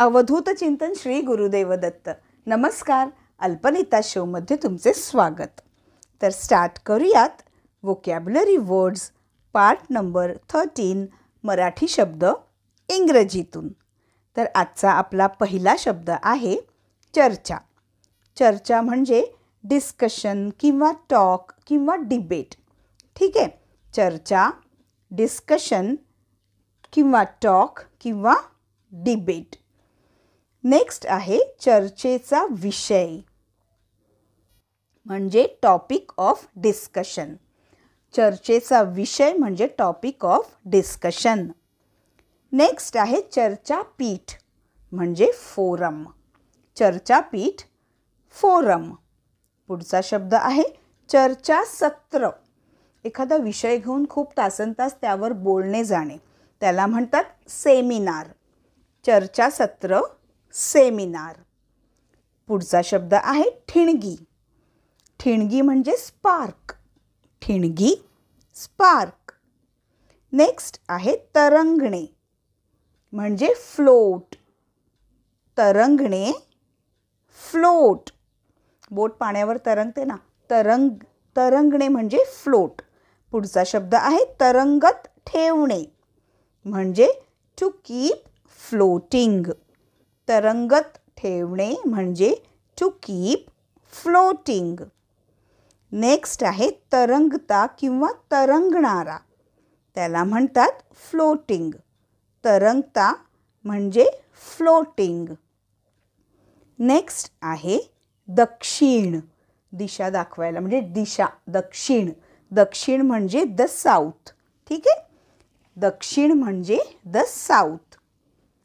अवधूत चिंतन श्री गुरुदेव दत्त नमस्कार अल्पनेता शोमध्ये तुमचे स्वागत. तर स्टार्ट करूयात vocabulary words part number thirteen Marathi शब्द इंग्रजीतून. तर आजचा आपला पहिला शब्द आहे चर्चा. चर्चा म्हणजे डिस्कशन किंवा टॉक किंवा डिबेट ठीक आहे? चर्चा डिस्कशन किंवा टॉक किंवा डिबेट नेक्स्ट आहे चर्चेचा विषय. म्हणजे टॉपिक ऑफ डिस्कशन चर्चेचा विषय म्हणजे टॉपिक ऑफ डिस्कशन नेक्स्ट आहे चर्चापीठ म्हणजे फोरम चर्चापीठ फोरम पुढचा शब्द आहे चर्चासत्र. एखादा विषय घेऊन खूप तासनतास त्यावर बोलणे जाणे. त्याला म्हणतात सेमिनार चर्चासत्र सेमिनार. पुढचा शब्द आहे ठिणगी. ठिणगी म्हणजे स्पार्क. ठिणगी स्पार्क. नेक्स्ट आहे तरंगणे. म्हणजे फ्लोट. तरंगणे फ्लोट. बोट पाण्यावर तरंगते ना. तरंग तरंगणे म्हणजे फ्लोट. पुढचा शब्द आहे तरंगत ठेवणे. म्हणजे टू कीप फ्लोटिंग तरंगत ठेवणे म्हणजे टू कीप फ्लोटिंग नेक्स्ट आहे तरंगता किंवा तरंगणारा. त्याला म्हणतात फ्लोटिंग तरंगता म्हणजे फ्लोटिंग नेक्स्ट आहे दक्षिण. दिशा दाखवायला म्हणजे दिशा दक्षिण. दक्षिण म्हणजे द साऊथ ठीक आहे? दक्षिण म्हणजे द साऊथ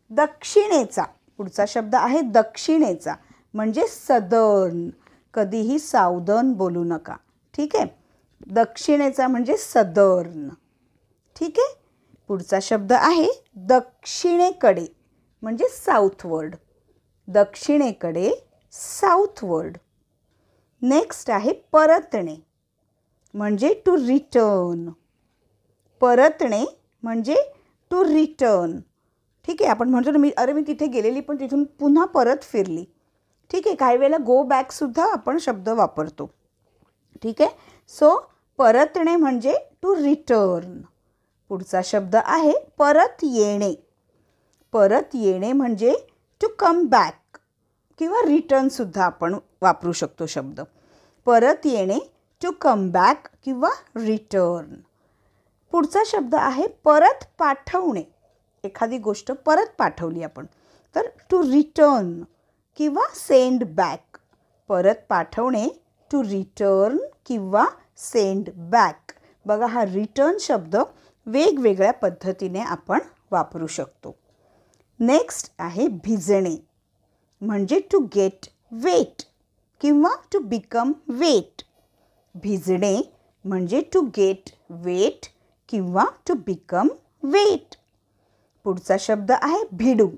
दक्षिणेचा. पुढचा शब्द आहे दक्षिणेचा. म्हणजे सदर्न कधीही सावधन बोलू नका. ठीक आहे? दक्षिणेचा म्हणजे सदर्न ठीक आहे? पुढचा शब्द आहे दक्षिणेकडे. म्हणजे साऊथवर्ड दक्षिणेकडे साऊथवर्ड नेक्स्ट आहे परतणे. म्हणजे टू रिटर्न परतणे म्हणजे टू रिटर्न ठीक आहे आपण म्हणतो ना मी अरे मी तिथे गेलेली पण तिथून पुन्हा परत फिरली. ठीक आहे काही वेळेला गो बॅकसुद्धा आपण शब्द वापरतो. ठीक आहे सो परतणे म्हणजे टू रिटर्न पुढचा शब्द आहे परत येणे. परत येणे म्हणजे टू कम बॅक किंवा रिटर्नसुद्धा आपण वापरू शकतो शब्द. परत येणे टू कम बॅक किंवा रिटर्न पुढचा शब्द आहे परत पाठवणे. एखादी गोष्ट परत पाठवली आपण तर टू रिटर्न किंवा सेंड बॅक परत पाठवणे टू रिटर्न किंवा सेंड बॅक बघा हा रिटर्न शब्द वेगवेगळ्या पद्धतीने आपण वापरू शकतो. नेक्स्ट आहे भिजणे म्हणजे टू गेट वेट किंवा टू बिकम वेट भिजणे म्हणजे टू गेट वेट किंवा टू बिकम वेट पुढचा शब्द आहे भिडू.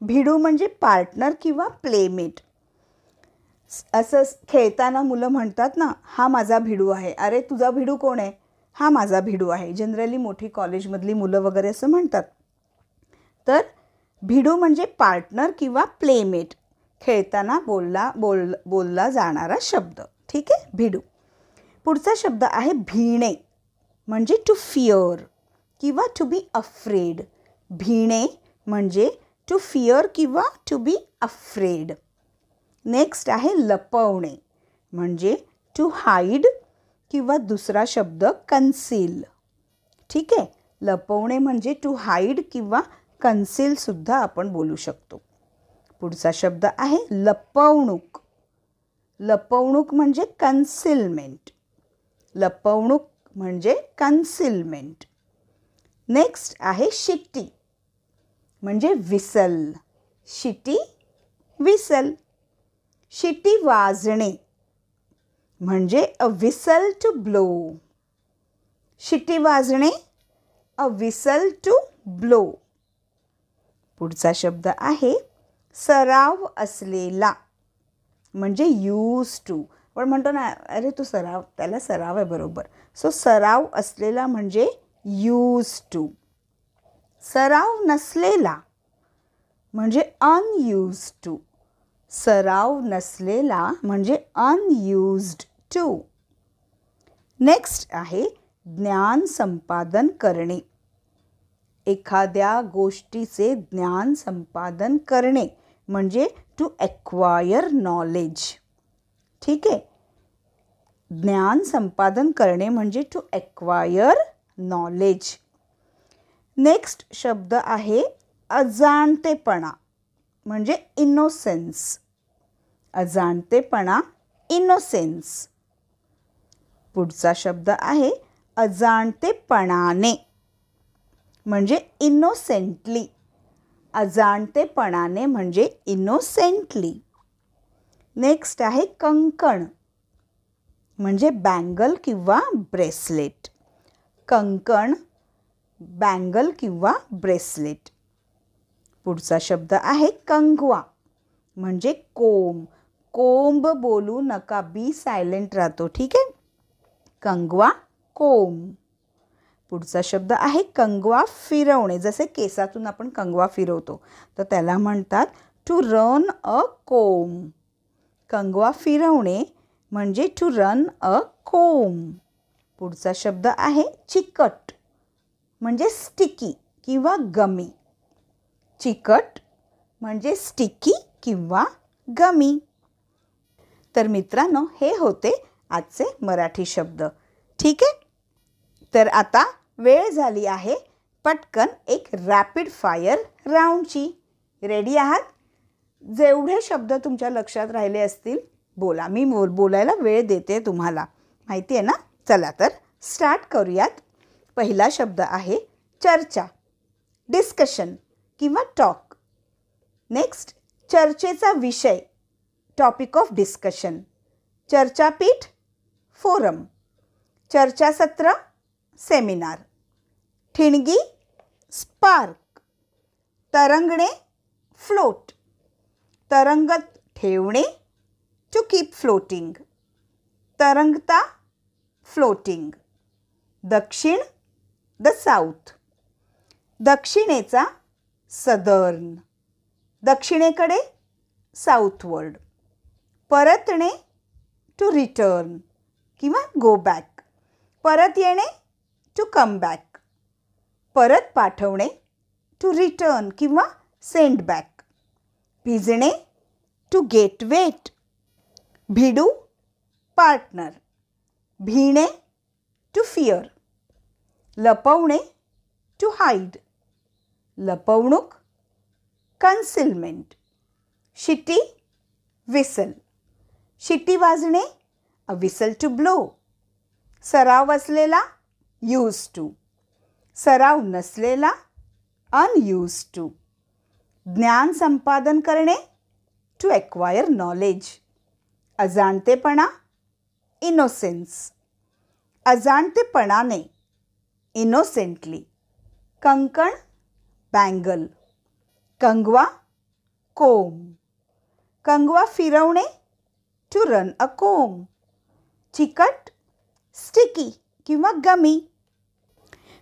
भिडू म्हणजे पार्टनर किंवा प्लेमेट असं खेळताना मुलं म्हणतात ना हा माझा भिडू आहे. अरे तुझा भिडू कोण आहे? हा माझा भिडू आहे. जनरली मोठी कॉलेजमधली मुलं वगैरे असं म्हणतात. तर भिडू म्हणजे पार्टनर किंवा प्लेमेट खेळताना बोलला बोल बोलला जाणारा शब्द. ठीक आहे? भिडू. पुढचा शब्द आहे भिणे. म्हणजे टू फिअर किंवा टू बी अफ्रेड भिणे म्हणजे टू फिअर किंवा टू बी अफ्रेड नेक्स्ट आहे लपवणे म्हणजे टू हाईड किंवा दुसरा शब्द कन्सील ठीक आहे? लपवणे म्हणजे टू हाईड किंवा कन्सीलसुद्धा आपण बोलू शकतो. पुढचा शब्द आहे लपवणूक. लपवणूक म्हणजे कन्सिलमेंट लपवणूक म्हणजे कन्सिलमेंट नेक्स्ट आहे शिट्टी. म्हणजे विसल. शिटी विसल. शिटी वाजणे म्हणजे अ विसल टू ब्लो शिटी वाजणे अ विसल टू ब्लो पुढचा शब्द आहे सराव असलेला म्हणजे यूज टू पण म्हणतो ना अरे तू सराव त्याला सराव आहे बरोबर. सो सराव असलेला म्हणजे यूज टू सराव नसलेला, म्हणजे अनयूज टू सराव नसलेला, म्हणजे अनयुज्ड टू नेक्स्ट आहे ज्ञान संपादन करणे. एखाद्या गोष्टीचे ज्ञान संपादन करणे, म्हणजे टू एक्वायर नॉलेज ठीक आहे? ज्ञान संपादन करणे, म्हणजे टू एक्वायर नॉलेज नेक्स्ट शब्द आहे अजाणतेपणा म्हणजे इनोसेन्स अजाणतेपणा इनोसेन्स पुढचा शब्द आहे अजाणतेपणाने म्हणजे इनोसेंटली अजाणतेपणाने म्हणजे इनोसेंटली नेक्स्ट आहे कंकण म्हणजे बँगल किंवा ब्रेसलेट. कंकण बँगल किंवा ब्रेसलेट. पुढचा शब्द आहे कंगवा म्हणजे कोंब. कोंब बोलू नका बी सायलेंट राहतो ठीक आहे? कंगवा कोंब. पुढचा शब्द आहे कंगवा फिरवणे जसे केसातून आपण कंगवा फिरवतो तर त्याला म्हणतात टू रन अ कोम कंगवा फिरवणे म्हणजे टू रन अ कोम पुढचा शब्द आहे चिकट. म्हणजे स्टिकी किंवा गमी चिकट म्हणजे स्टिकी किंवा गमी तर मित्रांनो हे होते आजचे मराठी शब्द. ठीक आहे? तर आता वेळ झाली आहे पटकन एक रॅपिड फायर राऊंडची रेडी आहात? जेवढे शब्द तुमच्या लक्षात राहिले असतील बोला. मी बोल बोलायला वेळ देते तुम्हाला. माहिती आहे ना? चला तर स्टार्ट करूयात. पहिला शब्द आहे चर्चा डिस्कशन किंवा टॉक नेक्स्ट चर्चेचा विषय टॉपिक ऑफ डिस्कशन चर्चापीठ फोरम चर्चासत्र सेमिनार ठिणगी स्पार्क तरंगणे फ्लोट तरंगत ठेवणे टू कीप फ्लोटिंग तरंगता फ्लोटिंग दक्षिण द साऊथ. दक्षिणेचा सदर्न. दक्षिणेकडे साऊथवर्ड. परतणे टू रिटर्न किंवा गो बॅक परत येणे टू कम बॅक परत पाठवणे टू रिटर्न किंवा सेंड बॅक भिजणे टू गेट वेट भिडू पार्टनर भिणे टू फिअर लपवणे टू हाईड लपवणूक कन्सिलमेंट शिटी विसल शिटी वाजणे अ विसल टू ब्लो सराव असलेला यूज टू सराव नसलेला अनयूज टू ज्ञान संपादन करणे टू एक्वायर नॉलेज अजाणतेपणा इनोसेन्स अजाणतेपणाने इनोसेंटली कंकण बँगल कंगवा कोम कंगवा फिरवणे टू रन अ कोम चिकट स्टिकी किंवा गमी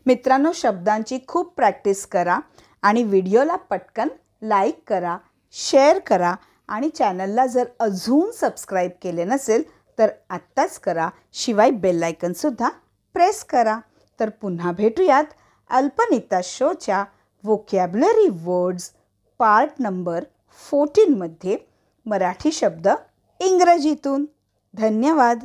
मित्रांनो शब्दांची खूप प्रॅक्टिस करा आणि व्हिडिओला पटकन लाईक करा शेअर करा आणि चॅनलला जर अजून सबस्क्राईब केले नसेल तर आत्ताच करा. शिवाय बेलायकनसुद्धा प्रेस करा. तर पुन्हा भेटूयात अल्पनिता शोच्या वोकॅबलरी वर्ड्स पार्ट नंबर फोर्टीनमध्ये मराठी शब्द इंग्रजीतून. धन्यवाद.